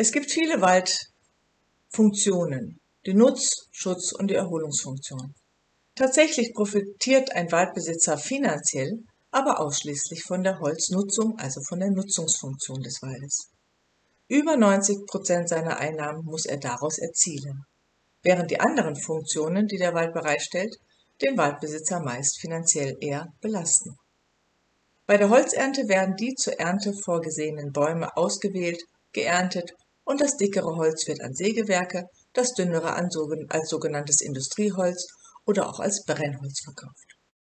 Es gibt viele Waldfunktionen, die Nutz-, Schutz- und die Erholungsfunktion. Tatsächlich profitiert ein Waldbesitzer finanziell, aber ausschließlich von der Holznutzung, also von der Nutzungsfunktion des Waldes. Über 90 Prozent seiner Einnahmen muss er daraus erzielen, während die anderen Funktionen, die der Wald bereitstellt, den Waldbesitzer meist finanziell eher belasten. Bei der Holzernte werden die zur Ernte vorgesehenen Bäume ausgewählt, geerntet und das dickere Holz wird an Sägewerke, das dünnere als sogenanntes Industrieholz oder auch als Brennholz verkauft.